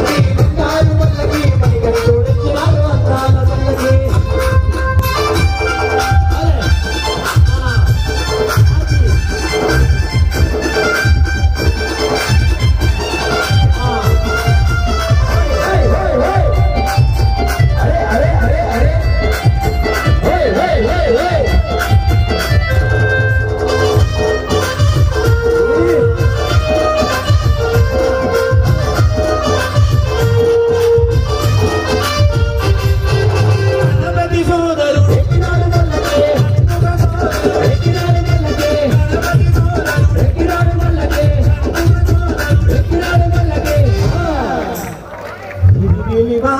you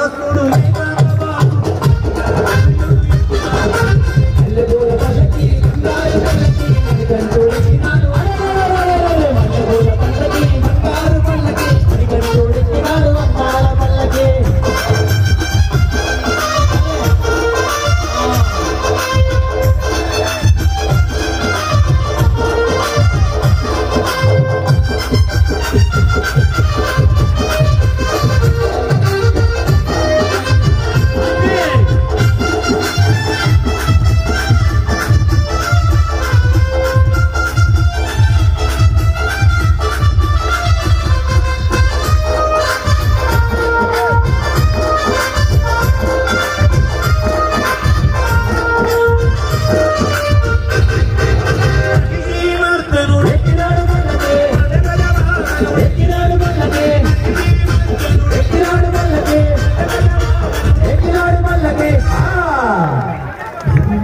மக்களோடு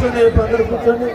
కూర్చోండి అందరూ కూర్చోండి